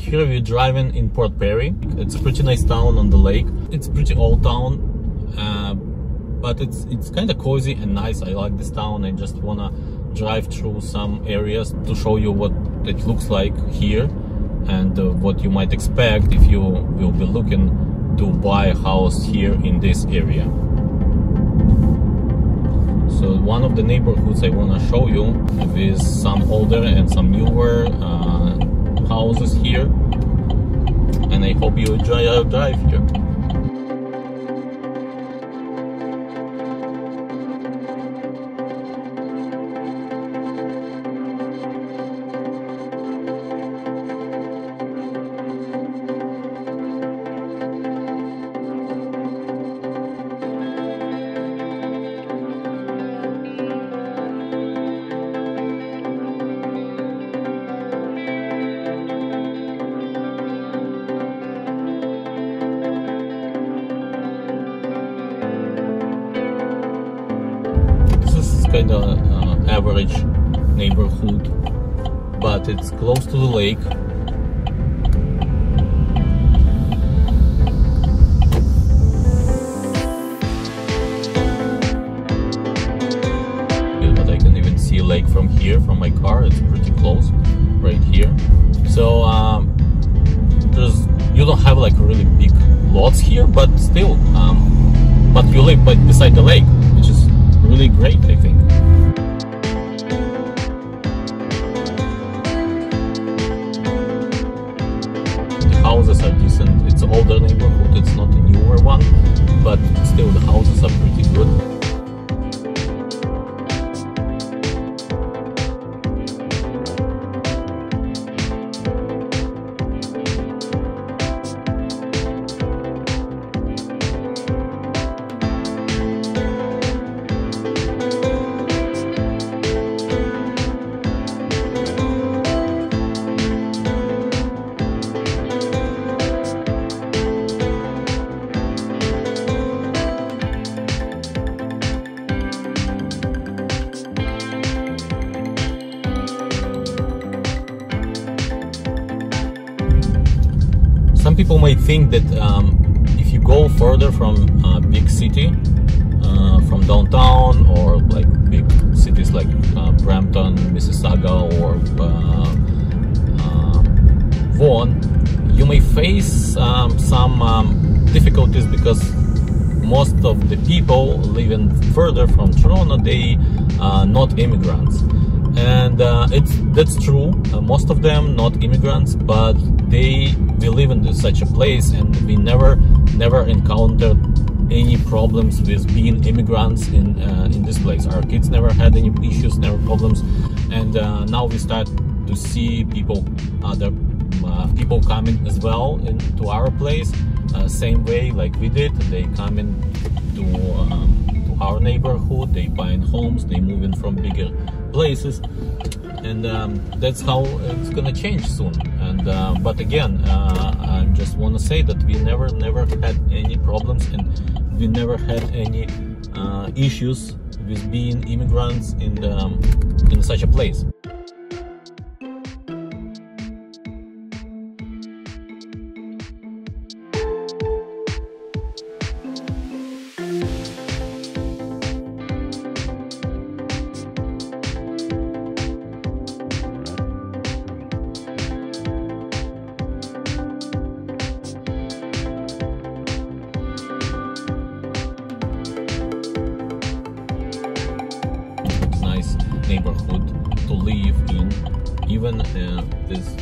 here we're driving in Port Perry. It's a pretty nice town on the lake. It's a pretty old town, uh, but it's it's kind of cozy and nice. I like this town. I just wanna drive through some areas to show you what it looks like here and uh, what you might expect if you will be looking to buy a house here in this area. So one of the neighborhoods I want to show you is some older and some newer uh, houses here and I hope you enjoy our drive here. Kind of uh, average neighborhood, but it's close to the lake. But I can even see lake from here, from my car. It's pretty close, right here. So um, there's you don't have like really big lots here, but still, um, but you live by, beside the lake, really great, I think. The houses are decent. It's an older neighborhood, it's not a newer one, people may think that um, if you go further from a big city, uh, from downtown or like big cities like uh, Brampton, Mississauga, or uh, um, Vaughan, you may face um, some um, difficulties because most of the people living further from Toronto, they are not immigrants and uh, it's that's true. Uh, most of them not immigrants but they we live in such a place and we never never encountered any problems with being immigrants in uh, in this place. Our kids never had any issues never problems. And uh, now we start to see people other uh, people coming as well into our place. Uh, same way like we did. They come in to um, our neighborhood they buying homes they moving from bigger places and um, that's how it's gonna change soon. And uh, but again uh, I just want to say that we never never had any problems and we never had any uh, issues with being immigrants in um, in such a place to live in. Even uh, there's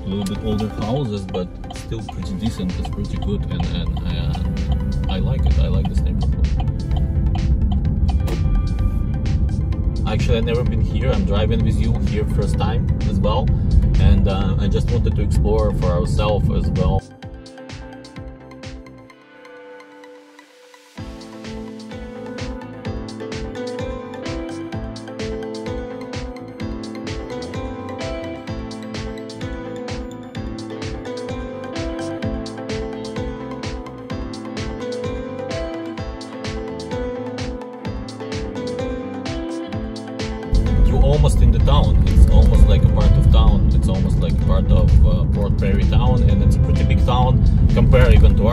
a little bit older houses, but still pretty decent. It's pretty good, and, and uh, I like it. I like this neighborhood. Actually, I've never been here. I'm driving with you here first time as well, and uh, I just wanted to explore for ourselves as well.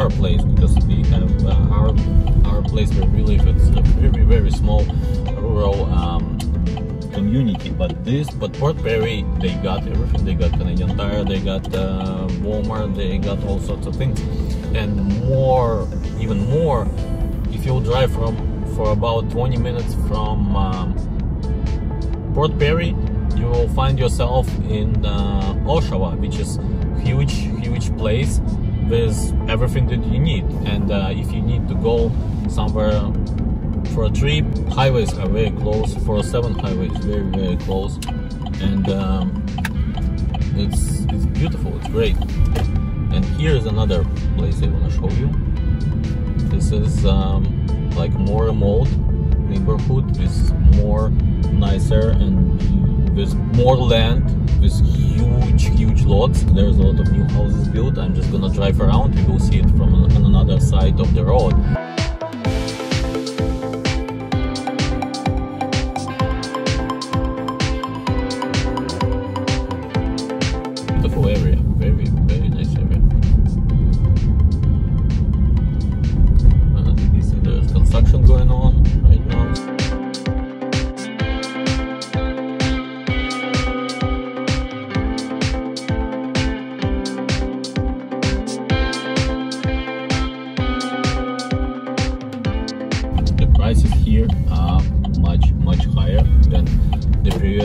Our place because we have uh, our our place where we live. It's a very very small rural um, community. But this, but Port Perry, they got everything. They got Canadian Tire, they got uh, Walmart, they got all sorts of things, and more, even more, if you drive from for about 20 minutes from um, Port Perry, you will find yourself in uh, Oshawa, which is huge, huge place with everything that you need. And uh, if you need to go somewhere for a trip, highways are very close. for 407 highway is very, very close, and um, it's it's beautiful. It's great. And here is another place I want to show you. This is um, like more remote neighborhood with more nicer and with more land with huge huge lots there's a lot of new houses drive around you will see it from another side of the road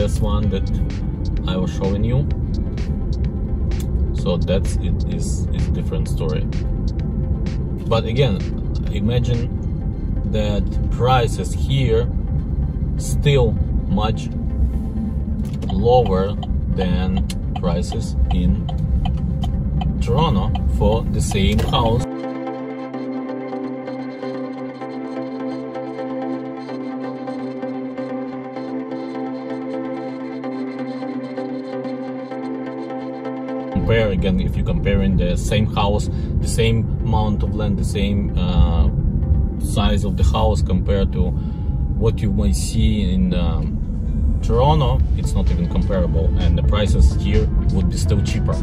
previous one that I was showing you. So that's it is is different story. But again imagine that prices here still much lower than prices in Toronto for the same house compare again if you're comparing the same house the same amount of land the same uh, size of the house compared to what you might see in um, Toronto it's not even comparable and the prices here would be still cheaper